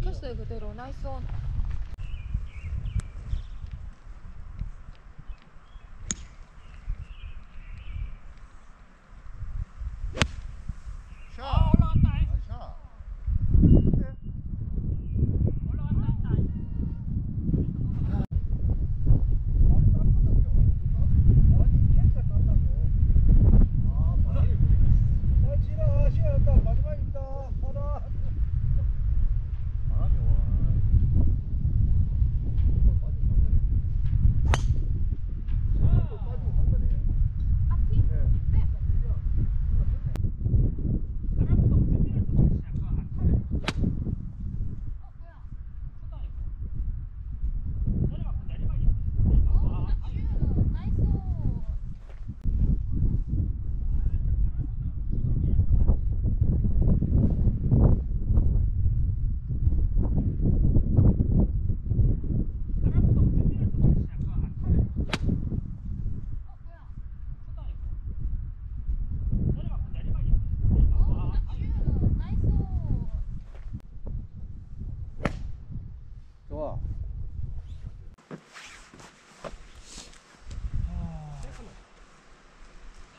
Acesta e câte rău, n-ai somn.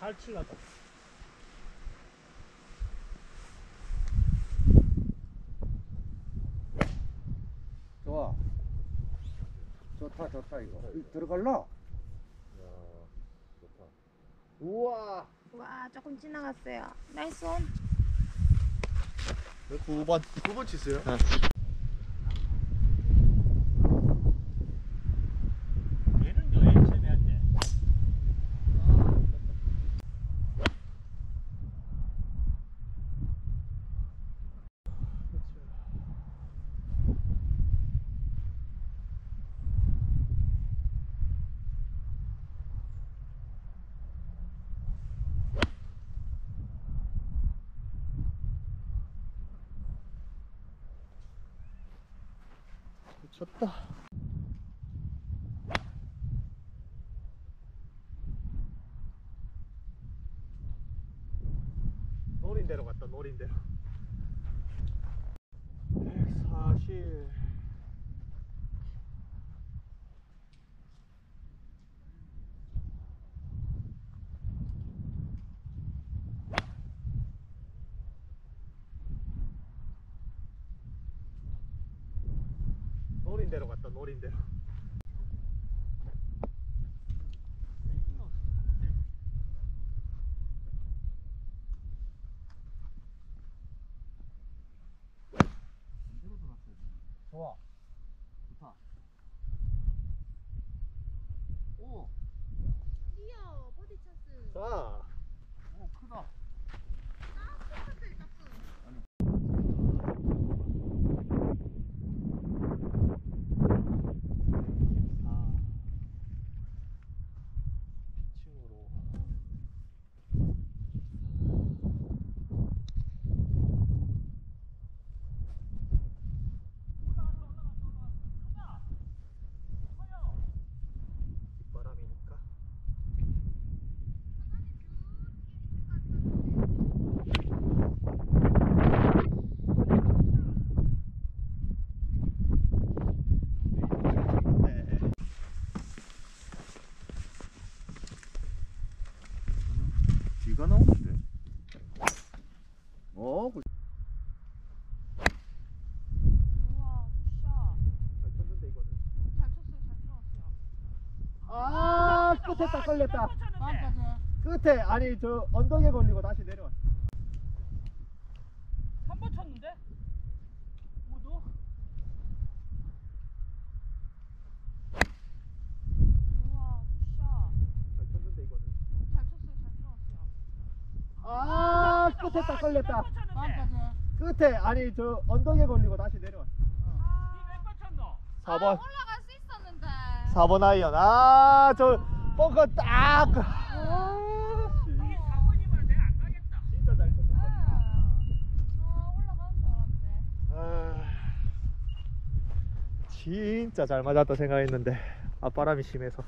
탈출하다 좋아. 좋다 좋다 이거. 이- 들어갈라. 우와. 와 조금 지나갔어요. 나이스 온. 9번 9번 치세요. 쳤다. 노린대로 갔다 노린대로 140 노린대로 갔다 노린대로 좋아. 좋다. 오. 뛰어 버디 찬스. 자오 크다. 아, 피칭으로 뒷바람이니까 네. 뒤가 나오는데. 어, 그- 우와 굿샷. 잘 쳤는데 이거는 잘 쳤어요. 잘 들어갔어요. 아, 끝에 딱 걸렸다. 끝에 아니 저 언덕에 걸리고 다시 내려와. 3번 쳤는데? 모두? 우와 good shot. 잘 쳤는데 이거는 잘 쳤어요. 잘 들어갔어요. 아, 끝에 딱 걸렸다. 끝에 아니 저 언덕에 걸리고 다시 내려와. 니몇번 쳤노? 4번 아, 올라갈 수 있었는데. 4번 아이언 아 저 벙커 딱. 이게 4번이면 내가 안 가겠다 진짜 잘 쳤는데 아. 아, 진짜 잘 맞았다 생각했는데. 앞바람이 심해서